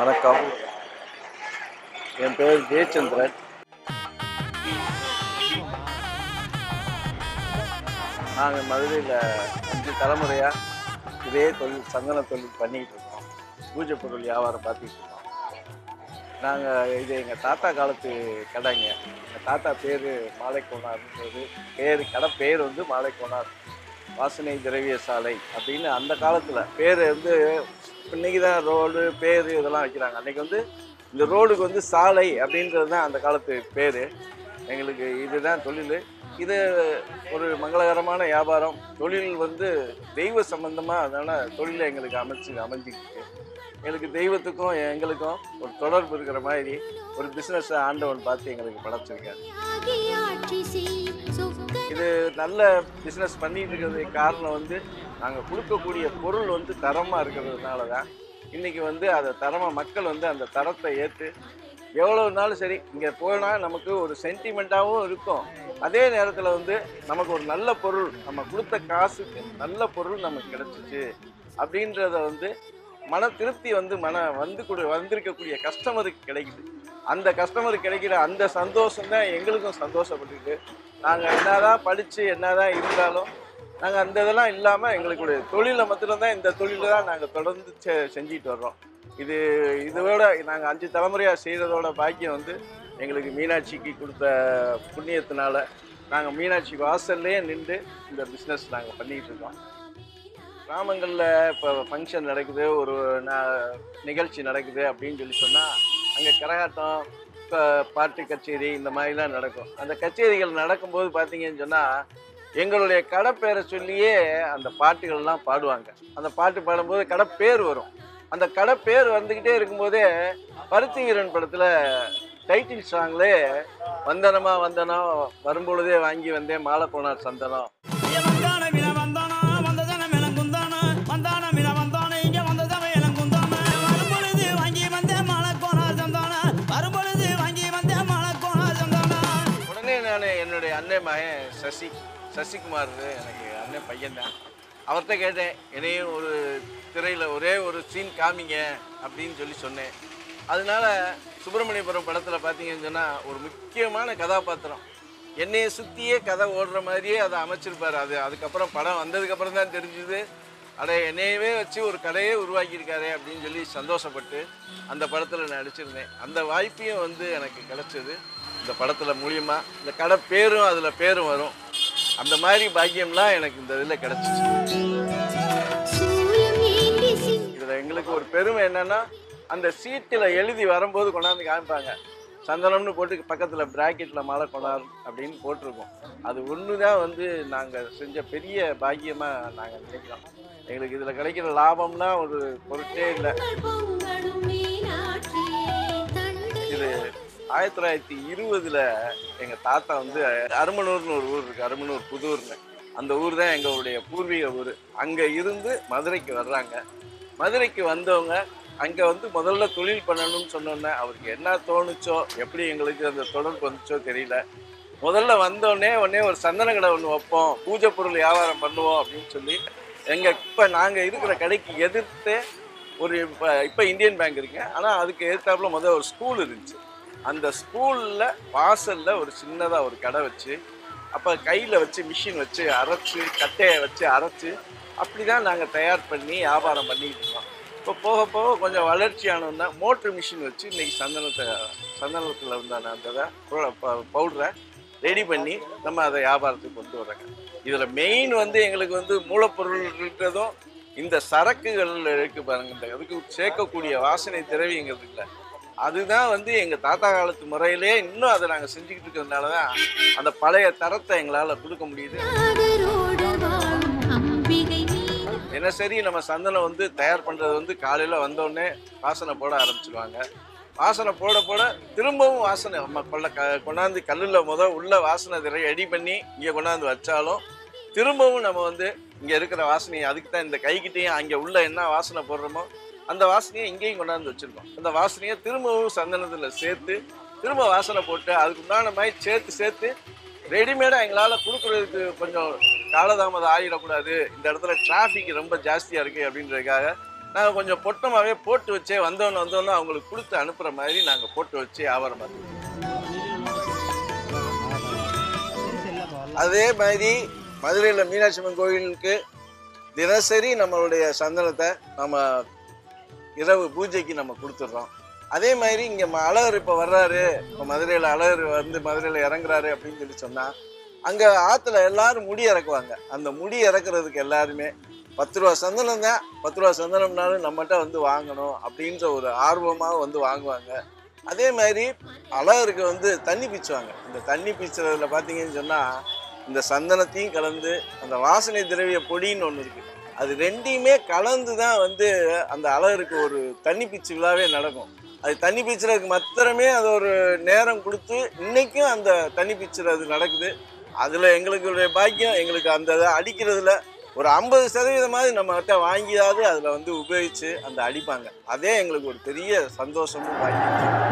வணக்கம். என் பேர் ஜெயச்சந்திரன். நாங்கள் மதுரையில் அஞ்சு தலைமுறையாக இதே தொழில் சந்தன தொழில் பண்ணிக்கிட்டு இருக்கோம். பூஜை பொருள் வியாபாரம் பார்த்துக்கிட்டு இருக்கோம். நாங்கள் இது எங்கள் தாத்தா காலத்து கடைங்க. எங்கள் தாத்தா பேர் மாலைக்கோனார்ன்றது பேர் கடை பேர் வந்து மாலைக்கோனார் வாசனை திரவிய சாலை அப்படின்னு அந்த காலத்தில் பேர் வந்து இன்னைக்கு தான் ரோடு பேர் இதெல்லாம் வைக்கிறாங்க. அன்னைக்கு வந்து இந்த ரோடுக்கு வந்து சாலை அப்படின்றது தான் அந்த காலத்து பேர். எங்களுக்கு இதுதான் தொழில். இது ஒரு மங்களகரமான வியாபாரம். தொழில் வந்து தெய்வ சம்பந்தமாக அதனால் தொழிலை எங்களுக்கு அமைச்சு அமைஞ்சிக்கிட்டு. எங்களுக்கு தெய்வத்துக்கும் எங்களுக்கும் ஒரு தொடர்பு இருக்கிற மாதிரி ஒரு பிஸ்னஸை ஆண்டவன் பார்த்து எங்களுக்கு படைச்சிருக்காரு. இது நல்ல பிஸ்னஸ் பண்ணிட்டு இருக்கிறதுக்கு காரணம் வந்து நாங்கள் கொடுக்கக்கூடிய பொருள் வந்து தரமாக இருக்கிறதுனால தான் இன்றைக்கி வந்து அதை தரமாக மக்கள் வந்து அந்த தரத்தை ஏற்று எவ்வளோனாலும் சரி இங்கே போனால் நமக்கு ஒரு சென்டிமெண்ட்டாகவும் இருக்கும். அதே நேரத்தில் வந்து நமக்கு ஒரு நல்ல பொருள் நம்ம கொடுத்த காசுக்கு நல்ல பொருள் நமக்கு கிடச்சிச்சு அப்படின்றத வந்து மன திருப்தி வந்து மன வந்து கூட வந்திருக்கக்கூடிய கஸ்டமருக்கு கிடைக்குது. அந்த கஸ்டமருக்கு கிடைக்கிற அந்த சந்தோஷம் தான் எங்களுக்கும் சந்தோஷப்பட்டுருக்கு நாங்கள் என்னதான் படித்து என்னதான் இருந்தாலும் நாங்கள் அந்த இதெல்லாம் இல்லாமல் எங்களுடைய தொழிலை மட்டும்தான் இந்த தொழிலை தான் நாங்கள் தொடர்ந்து செ செஞ்சுட்டு வர்றோம். இது இதோட நாங்கள் அஞ்சு தலைமுறையாக செய்கிறதோட பாக்கியம் வந்து எங்களுக்கு மீனாட்சிக்கு கொடுத்த புண்ணியத்தினால நாங்கள் மீனாட்சி வாசல்லே நின்று இந்த பிஸ்னஸ் நாங்கள் பண்ணிக்கிட்டு இருக்கோம். கிராமங்களில் இப்போ ஃபங்க்ஷன் நடக்குது ஒரு ந- நிகழ்ச்சி நடக்குது அப்படின்னு சொல்லி சொன்னால் அங்கே கரகாட்டம் இப்போ பாட்டு கச்சேரி இந்த மாதிரிலாம் நடக்கும். அந்த கச்சேரிகள் நடக்கும்போது பார்த்தீங்கன்னு சொன்னால் எங்களுடைய கடை பேரை சொல்லியே அந்த பாட்டுகள்லாம் பாடுவாங்க. அந்த பாட்டு பாடும்போது கடை பேர் வரும். அந்த கடை பேர் வந்துக்கிட்டே இருக்கும்போதே பருத்தி வீரன் படத்தில் டைட்டில் சாங்லே வந்தனமா வந்தனம் வரும்பொழுதே வாங்கி வந்தேன் மாலை போனார் சந்தனம் உடனே நான் என்னுடைய அண்ணன் மகன் சசிகுமார் எனக்கு அண்ணன் பையன்தான். அவர்கிட்ட கேட்டேன் என்னையும் ஒரு திரையில் ஒரே ஒரு சீன் காமிங்க அப்படின்னு சொல்லி சொன்னேன். அதனால சுப்பிரமணியபுரம் படத்தில் பார்த்தீங்கன்னு சொன்னால் ஒரு முக்கியமான கதாபாத்திரம். என்னையை சுற்றியே கதை ஓடுற மாதிரியே அதை அமைச்சிருப்பார். அது அதுக்கப்புறம் படம் வந்ததுக்கப்புறம் தான் தெரிஞ்சுது. அட என்னையவே வச்சு ஒரு கடையே உருவாக்கியிருக்காரு அப்படின்னு சொல்லி சந்தோஷப்பட்டு அந்த படத்தில் நான் நடிச்சிருந்தேன். அந்த வாய்ப்பையும் வந்து எனக்கு கிடச்சிது. இந்த படத்தில் மூலியமாக இந்த கடை பேரும் அதில் பேரும் வரும். அந்த மாதிரி பாக்கியம்லாம் எனக்கு இந்த இதில் கிடச்சிச்சு. இதில் எங்களுக்கு ஒரு பெருமை என்னன்னா அந்த சீட்டில் எழுதி வரும்போது கொண்டாந்து காமிப்பாங்க. சந்தனம்னு போட்டு பக்கத்தில் பிராக்கெட்டில் மழை கொண்டார் அப்படின்னு போட்டிருக்கோம். அது ஒன்று தான் வந்து நாங்கள் செஞ்ச பெரிய பாக்கியமாக நாங்கள் நினைக்கிறோம். எங்களுக்கு இதில் கிடைக்கிற லாபம்லாம் ஒரு பொருட்டே இல்லை. ஆயிரத்தி தொள்ளாயிரத்தி இருபதுல எங்க தாத்தா வந்து அருமனூர்னு ஒரு ஊர் இருக்கு அருமனூர் புதூர்னு. அந்த ஊர் தான் எங்களுடைய பூர்வீக ஊர். அங்க இருந்து மதுரைக்கு வர்றாங்க. மதுரைக்கு வந்தவங்க அங்க வந்து முதல்ல தொழில் பண்ணணும்னு சொன்னோன்னே அவருக்கு என்ன தோணுச்சோ எப்படி எங்களுக்கு அந்த தொடர்பு வந்துச்சோ தெரியல. முதல்ல வந்தோடனே உடனே ஒரு சந்தன கடை ஒன்று வைப்போம் பூஜை பொருள் வியாபாரம் பண்ணுவோம் அப்படின்னு சொல்லி எங்க இப்போ நாங்கள் இருக்கிற கடைக்கு எதிர்த்து ஒரு இப்போ இப்போ இந்தியன் பேங்க் இருக்குங்க. ஆனால் அதுக்கு எதிர்த்தாப்புல முதல்ல ஒரு ஸ்கூல் இருந்துச்சு. அந்த ஸ்கூலில் வாசலில் ஒரு சின்னதாக ஒரு கடை வச்சு அப்போ கையில் வச்சு மிஷின் வச்சு அரைச்சி கட்டையை வச்சு அரைச்சி அப்படி தான் நாங்கள் தயார் பண்ணி வியாபாரம் பண்ணிக்கிட்டு இருக்கோம். இப்போ போக போக கொஞ்சம் வளர்ச்சியானோன்னா மோட்ரு மிஷின் வச்சு இன்றைக்கி சந்தனத்தை சந்தனத்தில் இருந்தான அந்த பவுடரை ரெடி பண்ணி நம்ம அதை வியாபாரத்துக்கு கொண்டு வரோங்க இதில் மெயின் வந்து எங்களுக்கு வந்து மூலப்பொருள் இருக்கிறதும் இந்த சரக்குகள் இருக்கு பாருங்க இந்த இதுக்கு சேர்க்கக்கூடிய வாசனை திரவியங்கள் இல்லை அதுதான் வந்து எங்கள் தாத்தா காலத்து முறையிலே இன்னும் அதை நாங்கள் செஞ்சுக்கிட்டு இருக்கிறதுனால தான் அந்த பழைய தரத்தை எங்களால் கொடுக்க முடியுது. தினசரி நம்ம சந்தனம் வந்து தயார் பண்ணுறது வந்து காலையில் வந்தோடனே வாசனை போட ஆரம்பிச்சிருவாங்க. வாசனை போட போட திரும்பவும் வாசனை நம்ம கொள்ள க கொண்டாந்து கல்லில் முத உள்ள வாசனை ரெடி பண்ணி இங்கே கொண்டாந்து வச்சாலும் திரும்பவும் நம்ம வந்து இங்கே இருக்கிற வாசனையை அதுக்கு தான் இந்த கைக்கிட்டையும் அங்கே உள்ள என்ன வாசனை போடுறோமோ அந்த வாசனையை இங்கேயும் கொண்டாந்து வச்சுருக்கோம். அந்த வாசனையை திரும்பவும் சந்தனத்தில் சேர்த்து திரும்ப வாசனை போட்டு அதுக்கு உண்டான மாதிரி சேர்த்து சேர்த்து ரெடிமேடாக எங்களால் கொடுக்குறதுக்கு கொஞ்சம் காலதாமதம் ஆகிடக்கூடாது. இந்த இடத்துல டிராஃபிக் ரொம்ப ஜாஸ்தியாக இருக்குது அப்படின்றதுக்காக நாங்கள் கொஞ்சம் பொட்டமாகவே போட்டு வச்சே வந்தோன்னு வந்தோன்னு அவங்களுக்கு கொடுத்து அனுப்புகிற மாதிரி நாங்கள் போட்டு வச்சு வியாபாரம் பார்த்துருக்கோம் அதே மாதிரி மதுரையில் மீனாட்சி அம்மன் கோயிலுக்கு தினசரி நம்மளுடைய சந்தனத்தை நம்ம இரவு பூஜைக்கு நம்ம கொடுத்துட்றோம். அதே மாதிரி இங்கே அழகர் இப்போ வர்றாரு. இப்போ மதுரையில் அழகர் வந்து மதுரையில் இறங்குறாரு அப்படின்னு சொல்லி சொன்னால் அங்கே ஆற்றுல எல்லாரும் முடி இறக்குவாங்க. அந்த முடி இறக்குறதுக்கு எல்லாருமே பத்து ரூபா சந்தனம் தான். பத்து ரூபா சந்தனம்னாலும் நம்மகிட்ட வந்து வாங்கணும் அப்படின்ற ஒரு ஆர்வமாக வந்து வாங்குவாங்க. அதே மாதிரி அழகருக்கு வந்து தண்ணி பீச்சுவாங்க. இந்த தண்ணி பீச்சுறதுல பார்த்தீங்கன்னு சொன்னால் இந்த சந்தனத்தையும் கலந்து அந்த வாசனை திரவிய பொடின்னு ஒன்று இருக்குது அது ரெண்டையுமே கலந்து தான் வந்து அந்த அழகருக்கு ஒரு தண்ணி பீச்சு விழாவே நடக்கும். அது தண்ணி பீச்சுறதுக்கு மாத்திரமே அது ஒரு நேரம் கொடுத்து இன்றைக்கும் அந்த தண்ணி அது நடக்குது. அதில் எங்களுக்குடைய பாக்கியம் எங்களுக்கு அந்த இதை அடிக்கிறதுல ஒரு ஐம்பது சதவீதமாவது நம்மகிட்ட வாங்கியாவது அதில் வந்து உபயோகித்து அந்த அடிப்பாங்க. அதே எங்களுக்கு ஒரு பெரிய சந்தோஷமும் பாக்கியம்